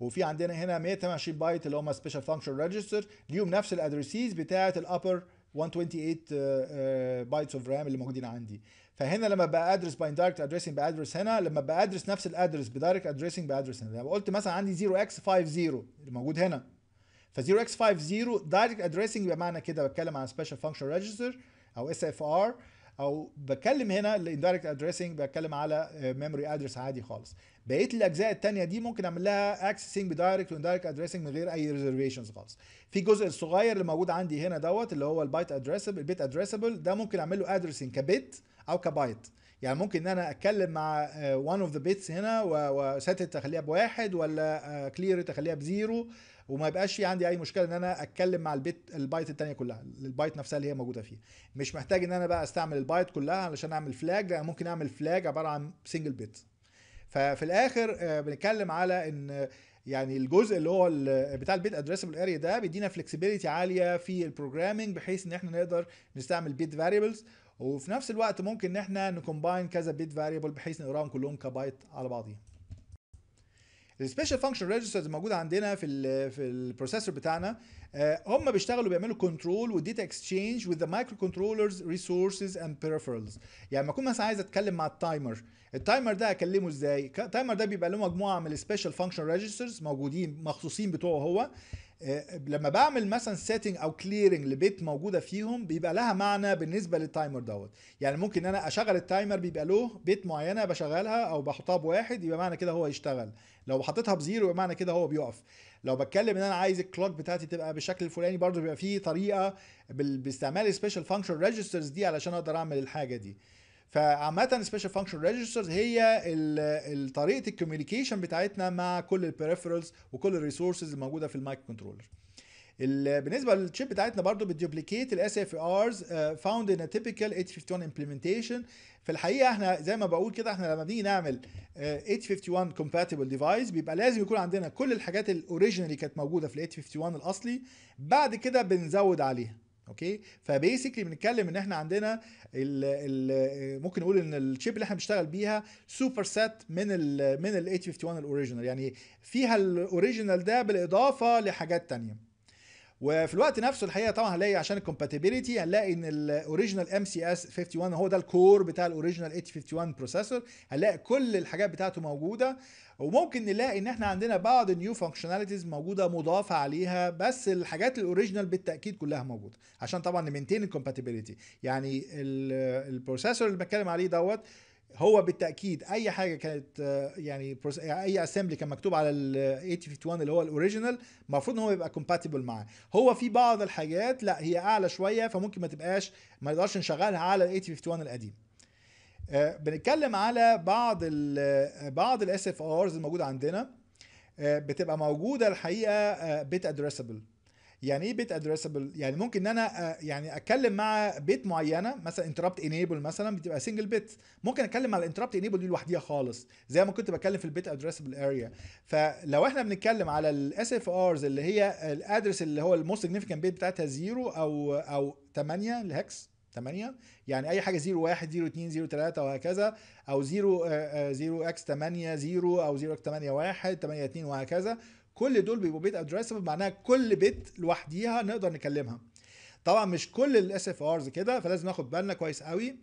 Speaker 1: وفي عندنا هنا 128 بايت اللي هم special function register ليهم نفس ال addresses بتاعة ال upper 128 bytes of RAM اللي موجودين عندي. فهنا لما بقى address by direct addressing ب address هنا لما بقى address نفس ال address ب direct addressing ب address هنا. لما قلت مثلا عندي 0x50 اللي موجود هنا. ف 0x50 direct addressing بمعنى كده بتكلم عن special function register أو SFR أو بتكلم هنا ال indirect addressing بتكلم على memory address عادي خالص. بقية الأجزاء الثانية دي ممكن أعمل لها accessing ب direct و indirect addressing من غير أي reservations خالص. في جزء الصغير اللي موجود عندي هنا دوت اللي هو ال byte addressable ال bit addressable ده ممكن اعمل له addressing ك bit أو كبايت يعني ممكن إن أنا أتكلم مع one of the bits هنا و set اخليها بواحد ولا clear اخليها بزيرو. وما يبقاش في عندي أي مشكلة إن أنا أتكلم مع ال bit ال byte الثانية كلها البايت نفسها اللي هي موجودة فيها. مش محتاج إن أنا بقى أستعمل البايت كلها علشان أعمل flag لا ممكن أعمل flag عبارة عن single bit ففي الآخر آه، بنتكلم على إن يعني الجزء اللي هو بتاع ال bit addressable area ده بيدينا flexibility عالية في ال programming بحيث إن إحنا نقدر نستعمل bit variables وفي نفس الوقت ممكن إن إحنا ن combine كذا bit variable بحيث نقراهم كلهم كبايت على بعضهم ال special function registers الموجوده عندنا في ال في ال processor بتاعنا. آه، هم بيشتغلوا بيعملوا control و data exchange with the microcontrollers resources and peripherals. يعني لما اكون مثلا عايز أتكلم مع ال timer ال timer ده أكلمه إزاي؟ ال timer ده بيبقى له مجموعة من ال special function registers موجودين مخصوصين بتوعه هو. لما بعمل مثلا setting أو clearing ل bit موجودة فيهم بيبقى لها معنى بالنسبة لل timer دوت. يعني ممكن أنا أشغل ال timer بيبقى له bit معينة بشغلها أو بحطها بواحد يبقى معنى كده هو يشتغل. لو حطيتها ب zero يبقى معنى كده هو بيقف. لو بتكلم إن أنا عايز ال clock بتاعتي تبقى بالشكل الفلاني برضو بيبقى فيه طريقة باستعمال ال special function registers دي علشان أقدر أعمل الحاجة دي. فعامة special function registers هي طريقة ال communication بتاعتنا مع كل ال peripherals وكل ال resources الموجودة في ال microcontroller. بالنسبة لل chip بتاعتنا برضو بت duplicate ال SFRs found in typical 851 implementation في الحقيقة إحنا زي ما بقول كده إحنا لما بنيجي نعمل 851 compatible device بيبقى لازم يكون عندنا كل الحاجات ال originally كانت موجودة في ال 851 الأصلي. بعد كده بنزود عليها. okay؟ ف basically بنتكلم إن إحنا عندنا ال ال ممكن نقول إن ال chip اللي إحنا بنشتغل بيها superset من ال من ال 851 ال original. يعني فيها ال original ده بالإضافة لحاجات تانية. وفي الوقت نفسه الحقيقة طبعا هنلاقي عشان ال compatibility هنلاقي إن ال original MCS 51 هو ده ال core بتاع ال original 851 processor هنلاقي كل الحاجات بتاعته موجودة. وممكن نلاقي إن إحنا عندنا بعض ال new functionalities موجودة مضافة عليها بس الحاجات ال original بالتأكيد كلها موجودة. عشان طبعا ن maintain ال compatibility يعني ال processor اللي بتكلم عليه دوت هو بالتأكيد أي حاجة كانت يعني, يعني أي assembly كان مكتوب على ال 8051 اللي هو ال original المفروض إن هو يبقى compatible معاه. هو في بعض الحاجات لا هي أعلى شوية فممكن ما تبقاش ما نقدرش نشغلها على ال 8051 القديم. آه، بنتكلم على بعض ال بعض ال SFRs الموجودة عندنا آه، بتبقى موجودة الحقيقة bit addressable يعني إيه bit addressable يعني ممكن إن أنا آه، يعني أتكلم مع bit معينة مثلا interrupt enable مثلا بتبقى single bit ممكن أتكلم على ال interrupt enable دي لوحديها خالص زي ما كنت بتكلم في ال bit addressable area فلو إحنا بنتكلم على ال SFRs اللي هي ال address اللي هو ال most significant bit بتاعتها 0 أو أو 8 ال hex 8 يعني أي حاجة 0 1 0 2 0 3 وهكذا أو 0 0 x 8 0 أو 0 x 8 1 8 2 وهكذا. كل دول بيبقوا bit addressable معناها كل bit لوحديها نقدر نكلمها. طبعا مش كل ال SFRs كده فلازم ناخد بالنا كويس قوي.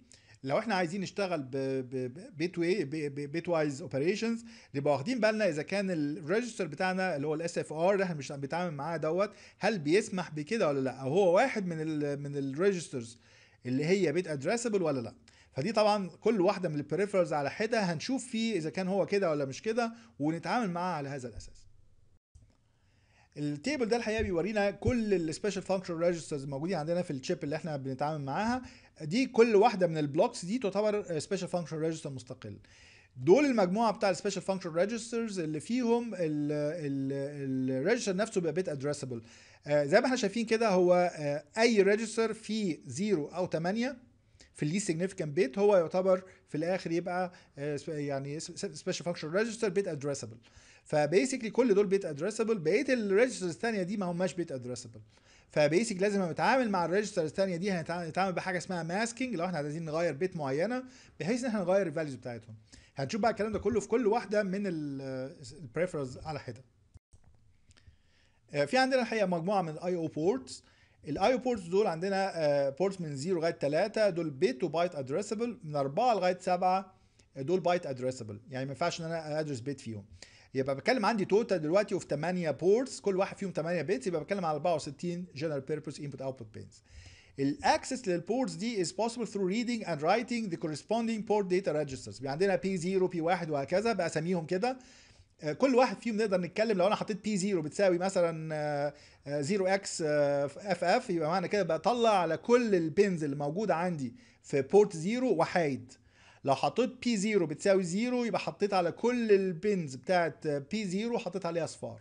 Speaker 1: لو إحنا عايزين نشتغل ب bit wi- bitwise operations نبقى واخدين بالنا إذا كان ال register بتاعنا اللي هو ال SFR اللي إحنا مش بنتعامل معاه دوت هل بيسمح بكده ولا لأ؟ أو هو واحد من ال من ال registers اللي هي bit addressable ولا لأ؟ فدي طبعا كل واحدة من ال peripherals على حدة هنشوف فيه إذا كان هو كده ولا مش كده ونتعامل معاه على هذا الأساس. ال table ده الحقيقة بيورينا كل ال special function registers الموجودين عندنا في ال chip اللي إحنا بنتعامل معاها. دي كل واحدة من ال blocks دي تعتبر special function register مستقل. دول المجموعة بتاع ال special function registers اللي فيهم ال register نفسه بيبقى bit addressable زي ما إحنا شايفين كده هو آه، أي register فيه 0 أو 8 في ال least significant bit هو يعتبر في الآخر يبقى آه، يعني special function register bit addressable ف basically كل دول bit addressable بقية ال registers الثانية دي ما هماش bit addressable ف basic لازم نتعامل مع ال registers الثانية دي هنتعامل بحاجة اسمها masking لو إحنا عايزين نغير bit معينة بحيث إن إحنا نغير ال values بتاعتهم. هنشوف بقى الكلام ده كله في كل واحدة من ال peripherals على حدة. آه، في عندنا الحقيقة مجموعة من ال I/O ports ال I/O ports دول عندنا ports من 0 لغاية 3 دول bit و byte addressable من 4 لغاية 7 دول byte addressable يعني ما ينفعش إن أنا أ address bit فيهم. يبقى بتكلم عندي total دلوقتي of 8 ports كل واحد فيهم 8 bits يبقى بتكلم على 64 general purpose input output pins ال access لل ports دي is possible through reading and writing the corresponding port data registers. بيبقى عندنا P0 P1 وهكذا بأساميهم كده. آه، كل واحد فيهم نقدر نتكلم لو أنا حطيت P 0 بتساوي مثلا 0 x FF يبقى معنى كده بطلع على كل ال pins اللي موجودة عندي في port 0 وحايد. لو حطيت P 0 بتساوي 0 يبقى حطيت على كل ال pins بتاعت P 0 حطيت عليها اصفار.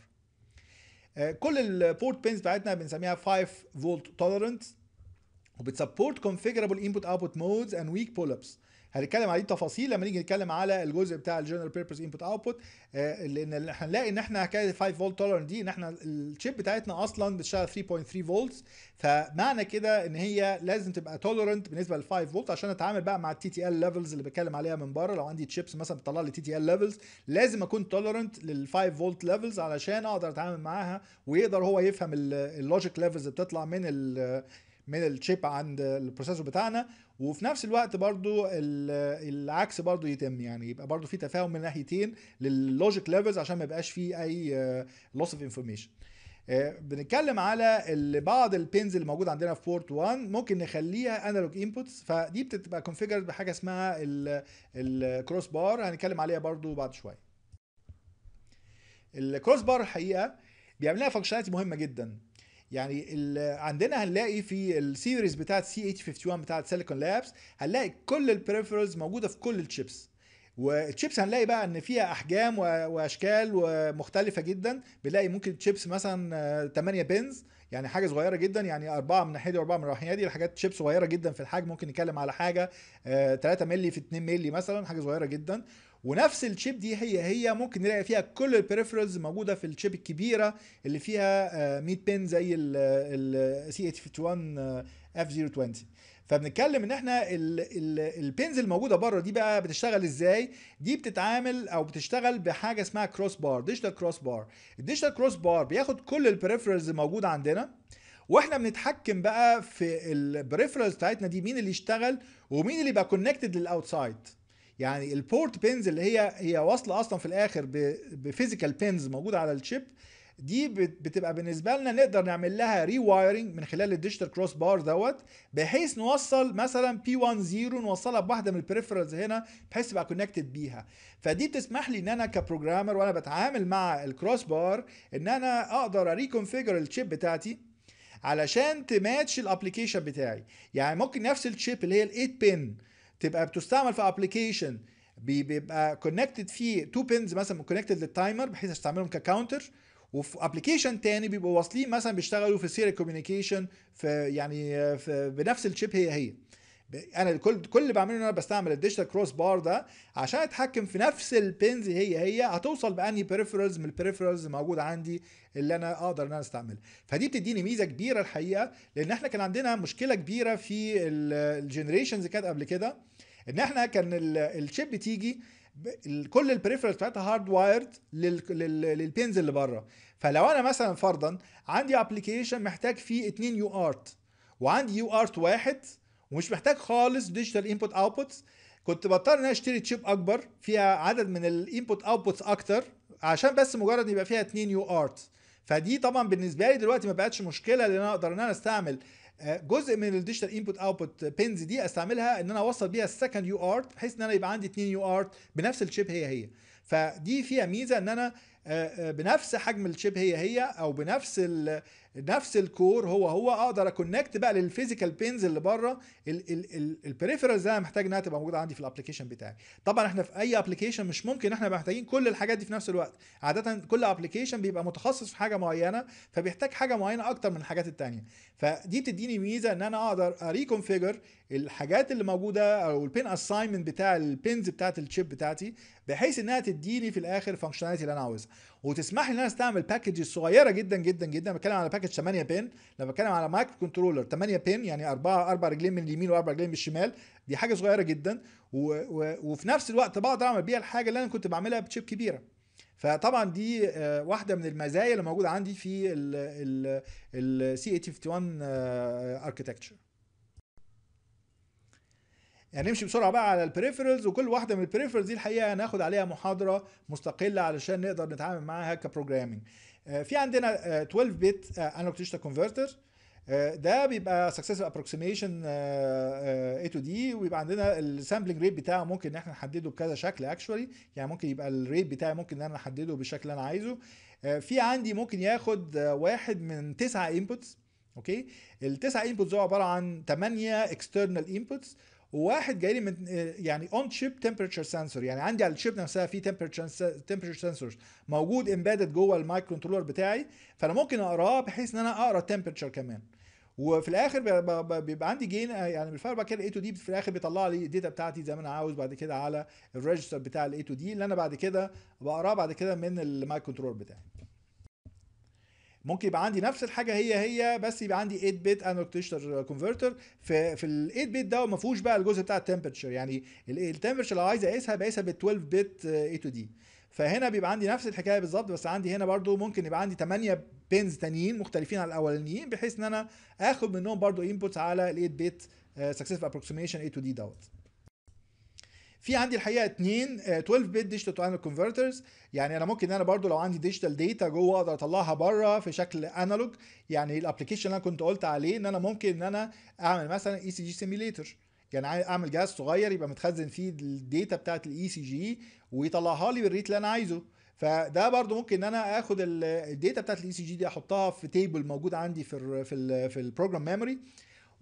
Speaker 1: آه، كل ال port pins بتاعتنا بنسميها 5 volt tolerant وبت support configurable input output modes and weak pull-ups هنتكلم عليه تفاصيل لما نيجي نتكلم على الجزء بتاع ال general purpose input output لأن هنلاقي إن إحنا حكايه 5 volt tolerant دي إن إحنا ال chip بتاعتنا أصلا بتشتغل 3.3 فولتس فمعنى كده إن هي لازم تبقى tolerant بالنسبة لل 5 فولت عشان أتعامل بقى مع ال TTL levels اللي بتكلم عليها من بره. لو عندي تشيبس مثلا بتطلع لي TTL levels لازم أكون tolerant لل 5 volt levels علشان أقدر أتعامل معاها ويقدر هو يفهم ال logic levels بتطلع من من ال chip عند ال processor بتاعنا وفي نفس الوقت برضو العكس برضو يتم يعني يبقى برضو في تفاهم من ناحيتين لل logic levels عشان ما يبقاش في أي loss of information بنتكلم على بعض ال pins اللي موجود عندنا في port 1 ممكن نخليها analog inputs فدي بتبقى configured بحاجة اسمها ال crossbar هنتكلم عليها برضو بعد شوية. ال crossbar الحقيقة بيعمل لها functionality مهمة جدا. يعني عندنا هنلاقي في ال series بتاعت C8051 بتاعت Silicon Labs هنلاقي كل ال peripherals موجودة في كل ال chips وال chips هنلاقي بقى إن فيها أحجام وأشكال ومختلفة جدا. بنلاقي ممكن تشيبس مثلا 8 pins يعني حاجة صغيرة جدا يعني أربعة من ناحية وأربعة من الناحيه دي الحاجات شيبس صغيرة جدا في الحجم ممكن نتكلم على حاجة 3 مللي في 2 مللي مثلا حاجة صغيرة جدا. ونفس ال chip دي هي هي ممكن نلاقي فيها كل ال peripherals موجودة في ال chip الكبيرة اللي فيها 100 pin زي ال C 851 F 020 فبنتكلم إن إحنا ال pins الموجودة بره دي بقى بتشتغل إزاي؟ دي بتتعامل أو بتشتغل بحاجة اسمها crossbar digital crossbar ال digital crossbar بياخد كل ال peripherals الموجودة عندنا وإحنا بنتحكم بقى في ال peripherals بتاعتنا دي مين اللي يشتغل ومين اللي يبقى connected لل outside يعني ال port pins اللي هي هي واصلة أصلا في الآخر ب physical pins موجودة على ال chip دي بتبقى بالنسبة لنا نقدر نعمل لها rewiring من خلال ال digital crossbar دوت بحيث نوصل مثلا P 1 0 نوصلها بواحدة من ال peripherals هنا بحيث تبقى connected بيها. فدي بتسمح لي إن أنا ك programmer وأنا بتعامل مع ال crossbar إن أنا أقدر ا reconfigure ال chip بتاعتي علشان ت match ال application بتاعي. يعني ممكن نفس ال chip اللي هي ال 8 pin تبقى بتستعمل في application بيبقى connected فيه two pins مثلا connected لل timer بحيث أستعملهم ك counter وفي application تاني بيبقوا واصلين مثلا بيشتغلوا في serial communication في يعني في بنفس ال chip هي هي. أنا كل كل اللي بعمله إن أنا بستعمل ال digital crossbar ده عشان أتحكم في نفس ال pins هي هي هتوصل ب any peripherals من ال peripherals موجوده عندي اللي أنا أقدر إن أنا استعملها فدي بتديني ميزة كبيرة الحقيقة لأن إحنا كان عندنا مشكلة كبيرة في ال generations كانت قبل كده إن إحنا كان ال chip بتيجي كل ال peripherals بتاعتها hard wired لل pins اللي بره. فلو أنا مثلا فرضا عندي application محتاج فيه اتنين UART وعندي UART واحد ومش محتاج خالص digital input outputs كنت بضطر إن أنا أشتري chip أكبر فيها عدد من ال input outputs أكتر عشان بس مجرد يبقى فيها اتنين UART فدي طبعا بالنسبة لي دلوقتي ما بقتش مشكلة لأن أنا أقدر إن أنا أستعمل جزء من ال digital input output pins دي أستعملها إن أنا أوصل بيها ال second UART بحيث إن أنا يبقى عندي اتنين UART بنفس ال chip هي هي. فدي فيها ميزة إن أنا بنفس حجم ال chip هي هي أو بنفس نفس ال core هو هو أقدر أ connect بقى لل physical pins اللي بره. ال peripherals أنا محتاج إنها تبقى موجودة عندي في ال application بتاعي. طبعا إحنا في أي application مش ممكن إحنا محتاجين كل الحاجات دي في نفس الوقت. عادة كل application بيبقى متخصص في حاجة معينة فبيحتاج حاجة معينة أكتر من الحاجات التانية. فدي بتديني ميزة إن أنا أقدر ا reconfigure الحاجات اللي موجودة أو ال pin assignment بتاع ال pins بتاعت ال chip بتاعتي بحيث إنها تديني في الآخر functionality اللي أنا عاوزها. وتسمح لي إن أنا أستعمل packages صغيرة جدا جدا جدا. بتكلم على package 8 pin لما بتكلم على microcontroller 8 pin يعني أربعة أربع رجلين من اليمين وأربع رجلين من الشمال. دي حاجة صغيرة جدا. و و وفي نفس الوقت بقدر أعمل بيها الحاجة اللي أنا كنت بعملها ب chip كبيرة. فطبعا دي واحدة من المزايا اللي موجودة عندي في ال C 851 architecture يعني نمشي بسرعة بقى على ال peripherals وكل واحدة من ال peripherals دي الحقيقة هناخد عليها محاضرة مستقلة علشان نقدر نتعامل معاها ك programming في عندنا 12 bit analog digital converter ده بيبقى successive approximation A to D ويبقى عندنا ال sampling rate بتاعه ممكن ان إحنا نحدده بكذا شكل actually يعني ممكن يبقى ال rate بتاعي ممكن إن أنا أحدده بالشكل اللي أنا عايزه. في عندي ممكن ياخد واحد من تسعة inputs okay التسعة inputs دول عبارة عن 8 external inputs وواحد جاي لي من يعني on chip temperature sensor يعني عندي على ال chip نفسها في temperature sensor موجود embedded جوه ال microcontroller بتاعي فأنا ممكن اقراه بحيث إن أنا أقرأ ال temperature كمان. وفي الآخر بيبقى عندي gain يعني بعد كده ال A to D في الآخر بيطلع لي ال data بتاعتي زي ما أنا عاوز بعد كده على ال register بتاع ال A to D اللي أنا بعد كده بقراه بعد كده من ال microcontroller بتاعي. ممكن يبقى عندي نفس الحاجة هي هي بس يبقى عندي 8 bit analog digital converter في في ال 8 bit ده ما فيهوش بقى الجزء بتاع ال temperature يعني ال temperature لو عايز أقيسها بقيسها بال 12 bit A to D فهنا بيبقى عندي نفس الحكاية بالظبط بس عندي هنا برضو ممكن يبقى عندي 8 pins تانيين مختلفين عن الأولانيين بحيث إن أنا آخد منهم برضو inputs على ال 8 bit successive approximation A to D دوت. في عندي الحقيقة اثنين 12 bit digital to analog converters يعني أنا ممكن أنا برضو لو عندي digital data جوه أقدر أطلعها بره في شكل analog يعني ال application اللي أنا كنت قلت عليه إن أنا ممكن إن أنا أعمل مثلا ECG simulator يعني أعمل جهاز صغير يبقى متخزن فيه ال data بتاعت ال ECG ويطلعها لي بال rate اللي أنا عايزه. فده برضو ممكن إن أنا آخد ال data بتاعت ال ECG دي أحطها في table موجود عندي في ال في في ال program memory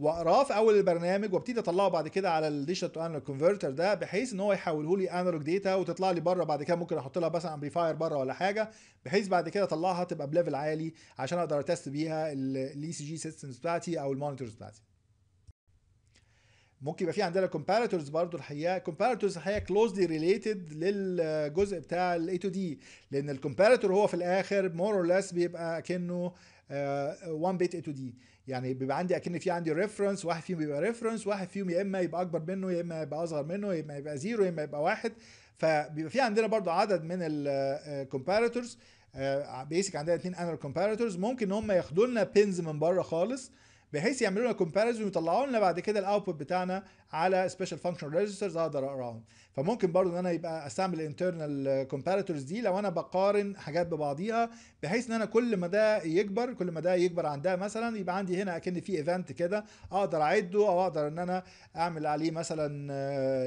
Speaker 1: واقراه في اول البرنامج وابتدي اطلعه بعد كده على ال digital to analog converter ده بحيث إن هو يحوله لي analog data وتطلع لي بره. بعد كده ممكن أحط لها مثلا amplifier بره ولا حاجة بحيث بعد كده أطلعها تبقى ب level عالي عشان أقدر أ test بيها ال ECG systems بتاعتي أو ال monitors بتاعتي. ممكن يبقى في عندنا comparators برضو الحقيقة. Comparators الحقيقة closely related للجزء بتاع ال A to D لأن ال comparator هو في الآخر more or less بيبقى كانه 1 bit A to D يعني بيبقى عندي أكن في عندي reference واحد فيهم بيبقى reference واحد فيهم يا إما يبقى أكبر منه يا إما يبقى أصغر منه يا إما يبقى زيرو يا إما يبقى واحد. فبيبقى في عندنا برضو عدد من ال comparators basic عندنا اثنين analog comparators ممكن ان هم ياخدوا لنا pins من بره خالص. بحيث يعملوا لنا comparison ويطلعوا لنا بعد كده ال output بتاعنا على special function registers أقدر أقراهم. فممكن برضو إن أنا يبقى أستعمل ال internal comparators دي لو أنا بقارن حاجات ببعضيها بحيث إن أنا كل ما ده يكبر كل ما ده يكبر عن ده مثلا يبقى عندي هنا أكن في event كده أقدر أعده أو أقدر إن أنا أعمل عليه مثلا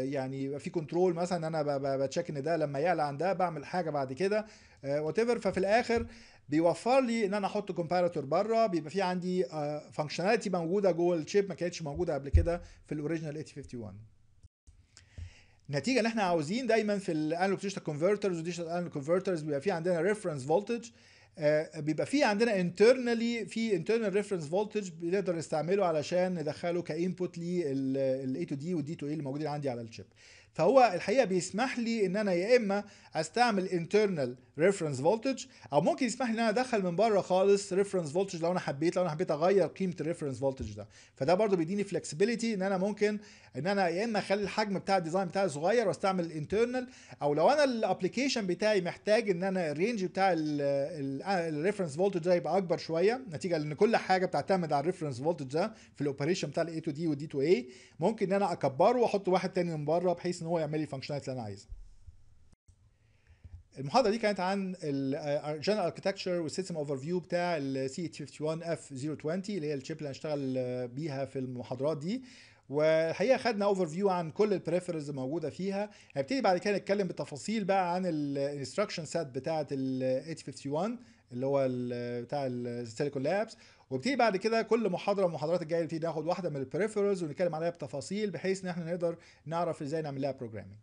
Speaker 1: يعني يبقى في control مثلا أنا ب check إن ده لما يعلى عن ده بعمل حاجة بعد كده what ففي الآخر بيوفر لي إن أنا أحط comparator بره بيبقى في عندي functionality موجودة جوه ال chip ما كانتش موجودة قبل كده في ال original 8051 نتيجة ان إحنا عاوزين دايما في ال analog digital converters و digital analog converters بيبقى في عندنا reference voltage بيبقى في عندنا internally في internal reference voltage بنقدر نستعمله علشان ندخله ك input لل A to D وال D to A اللي موجودين عندي على ال chip. فهو الحقيقة بيسمح لي إن أنا يا إما أستعمل internal reference voltage أو ممكن يسمح لي إن أنا أدخل من بره خالص reference voltage لو أنا حبيت لو أنا حبيت أغير قيمة ال reference voltage ده. فده برضو بيديني flexibility إن أنا ممكن إن أنا يا إما أخلي الحجم بتاع ال design بتاعي صغير وأستعمل ال internal أو لو أنا ال application بتاعي محتاج إن أنا ال range بتاع ال reference voltage ده يبقى أكبر شوية نتيجة لإن كل حاجة بتعتمد على ال reference voltage ده في ال operation بتاع ال A to D وال D to A ممكن إن أنا أكبره وأحط واحد تاني من بره بحيث إن هو يعمل لي ال functionality اللي أنا عايزها المحاضرة دي كانت عن ال general architecture وال system overview بتاع ال C 51 F 020 اللي هي ال chip اللي هنشتغل بيها في المحاضرات دي. والحقيقة خدنا overview عن كل ال peripherals الموجودة فيها. هنبتدي بعد كده نتكلم بالتفاصيل بقى عن ال instruction set بتاعة ال 851 اللي هو بتاع ال Silicon Labs وابتدي بعد كده كل محاضرة من المحاضرات الجاية نبتدي ناخد واحدة من ال peripherals ونتكلم عليها بتفاصيل بحيث إن إحنا نقدر نعرف إزاي نعمل لها بروجرامينج